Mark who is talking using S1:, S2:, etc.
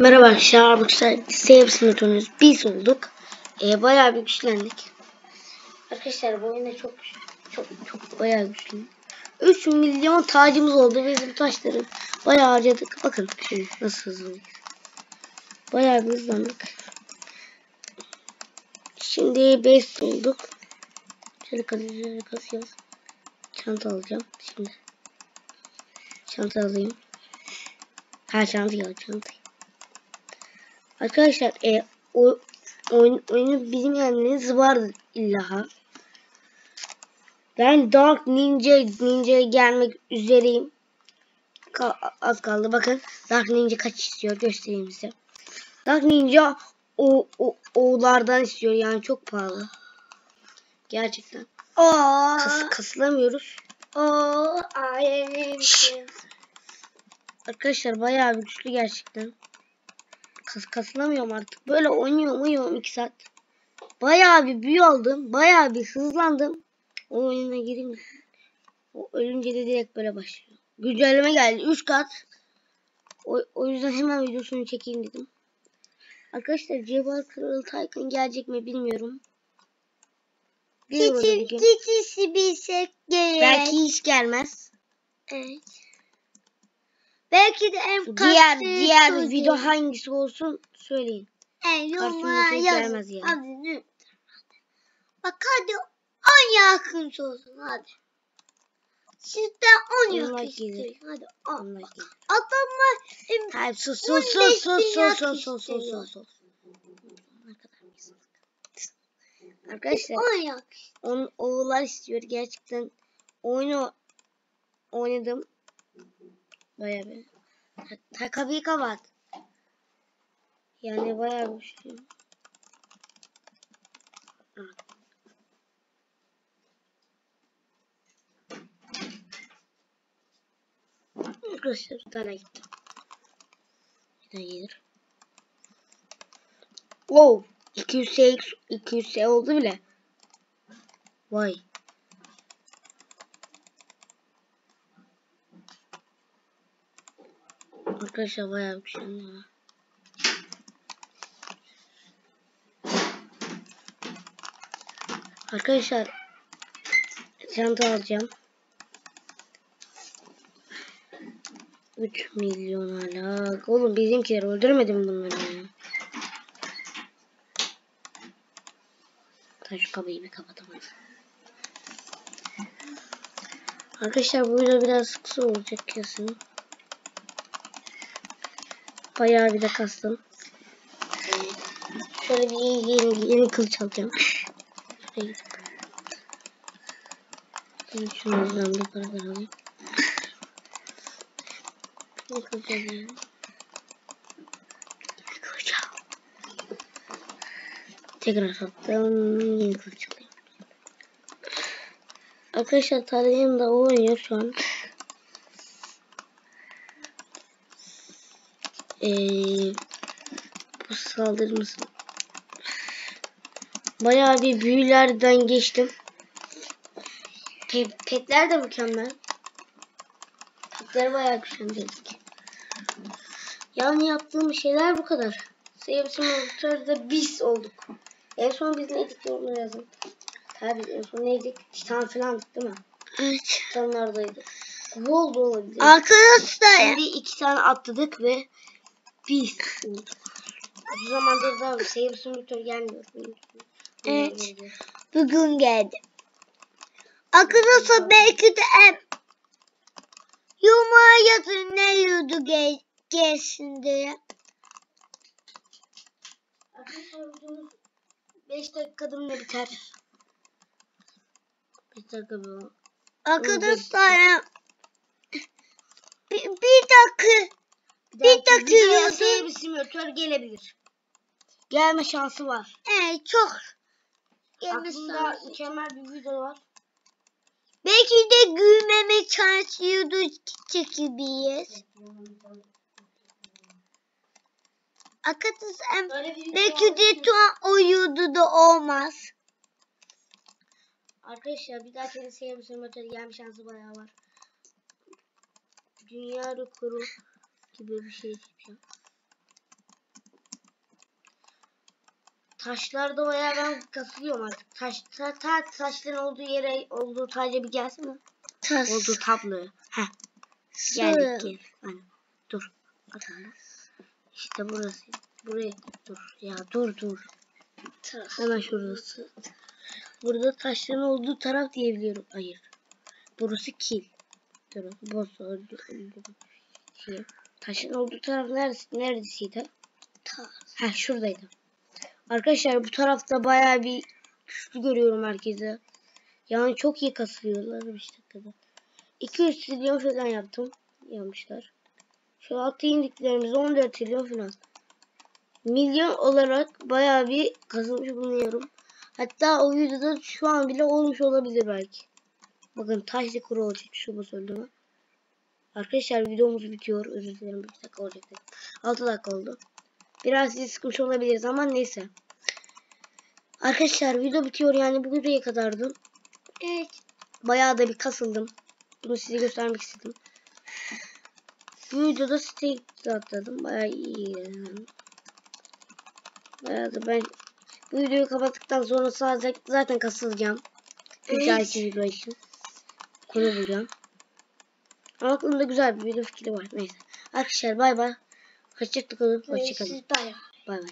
S1: Merhaba arkadaşlar. Arkadaşlar sevgisi metonuz biz olduk. Ee, bayağı bir güçlendik. Arkadaşlar bu oyunda çok çok çok bayağı güçlü. 3 milyon tacımız oldu. Biz bu taşları bayağı harcadık. Bakın nasıl hızlıyız. Bayağı bir hızlandık. Şimdi 5 olduk. Şöyle kasıyoruz, kasıyoruz. Çanta alacağım şimdi. Çanta alayım. Ha çanta ya çantayı. Arkadaşlar e, o, oyun, oyunu bizim yenmeniz vardı illa. Ben Dark Ninja Ninja'ya gelmek üzereyim. Ka az kaldı bakın. Dark Ninja kaç istiyor göstereyim size. Dark Ninja o, o oğlardan istiyor yani çok pahalı. Gerçekten.
S2: Oo.
S1: Kas, kasılamıyoruz.
S2: Oo.
S1: Arkadaşlar bayağı güçlü gerçekten. Kas, kasılamıyorum artık. Böyle oynuyorum oynuyorum 2 saat. Bayağı bir büyü aldım. Bayağı bir hızlandım. O oyuna gireyim. O ölünce de direkt böyle başlıyor. Güncelleme geldi. 3 kat. O, o yüzden hemen videosunu çekeyim dedim. Arkadaşlar Cevher Kralı Taycan gelecek mi bilmiyorum. Bir gün.
S2: Titisi bilsek gerek.
S1: Belki hiç gelmez.
S2: Evet. Belki de en
S1: Diğer diğer video hangisi olsun söyleyin.
S2: En yorumlara yazın.
S1: yani.
S2: Hadi ne? Bak hadi 10 yakın olsun hadi. Sizden 10 yakın
S1: Allah gelir.
S2: istiyorum. Hadi 10.
S1: Allah gelir.
S2: Adamlar
S1: Hayır sus sus
S2: 15
S1: sus sus sus sus sus sus sus. Güzel. Arkadaşlar
S2: 10 yakın.
S1: on, oğullar istiyor gerçekten oyunu oynadım. Bayağı bir. Ta, kapıyı kapat. Yani bayağı güçlü. Arkadaşlar bir tane gitti. Bir tane gelir. Wow. 200 200 oldu bile. Vay. Arkadaşlar bayağı bir şey var. Arkadaşlar çanta alacağım. 3 milyon hala. Oğlum bizimkiler öldürmedi mi bunları ya? Taş kapıyı bir kapatalım. Arkadaşlar bu video biraz kısa olacak kesin. Bayağı bir de kastım. Şöyle bir yeni, yeni, yeni kılıç alacağım. Şuraya şunlardan bir paralar alayım. Ne kılıç alayım? Tekrar sattım. Yeni kılıç alayım. Arkadaşlar tarihin da oynuyor şu an. Ee, bu saldırı mısın? Bayağı bir büyülerden geçtim. Pe petler de mükemmel. Petleri bayağı güçlendirdik. Yani yaptığım şeyler bu kadar. Sevgisi monitörde biz olduk. En son biz neydik yorumlara yazın. Tabii en son neydik? Titan falandık değil mi?
S2: Evet.
S1: Titanlardaydık. Gol da olabilir.
S2: Arkadaşlar
S1: Şimdi iki tane atladık ve olduk. Bu zamandır da seyir simülatör gelmiyor.
S2: Evet. bugün geldi. Arkadaşlar belki de em, yorumlara yazın ne yiyordu gel, gelsin diye.
S1: Arkadaşlar videomuz 5 dakikada mı biter? 5 dakika bu.
S2: Arkadaşlar bir, bir dakika Bir
S1: videoya
S2: yazın.
S1: seyir simülatör gelebilir. Gelme şansı var.
S2: evet çok gelmiş
S1: Aklımda mükemmel bir video var.
S2: Belki de gülmeme çalışıyordu çekebiliriz. Arkadaşlar
S1: bir
S2: belki de tam uyudu da olmaz.
S1: Arkadaşlar bir daha kere seyir simülatör gelme şansı bayağı var. Dünya rekoru gibi bir şey yapacağım. Taşlarda bayağı ben kasılıyorum artık. Taş, ta, ta, taşların olduğu yere olduğu taca bir gelsene.
S2: Tas.
S1: Olduğu tabloya. Heh geldik gel. Hani, dur. Atalım. İşte burası. Buraya dur. Ya dur dur.
S2: Tas.
S1: Hemen şurası. Burada taşların olduğu taraf diyebiliyorum. Hayır. Burası kil. Dur. Öldü. öldü. Şey. Taşın olduğu taraf neresi, neredesiydi? Ha şuradaydı. Arkadaşlar bu tarafta bayağı bir güçlü görüyorum herkese. Yani çok iyi kasılıyorlar 5 dakikada. 200 trilyon falan yaptım. Yapmışlar. Şu altta indiklerimizde 14 trilyon falan. Milyon olarak bayağı bir kazanmış bulunuyorum. Hatta o videoda şu an bile olmuş olabilir belki. Bakın taş rekoru olacak şu bu söylediğime. Arkadaşlar videomuz bitiyor. Özür dilerim 5 dakika olacak. 6 dakika oldu. Biraz sizi sıkmış olabiliriz ama neyse. Arkadaşlar video bitiyor yani bu videoya kadardı.
S2: Evet.
S1: Bayağı da bir kasıldım. Bunu size göstermek istedim. Bu videoda stake atladım. Bayağı iyi. yani. Bayağı da ben bu videoyu kapattıktan sonra sadece zaten kasılacağım. Bir
S2: Evet.
S1: dahaki video için. Konu bulacağım. Aklımda güzel bir video fikri var. Neyse. Arkadaşlar bay bay. Hoşçakalın. Hoşçakalın.
S2: Siz bayağı.
S1: Bay bay.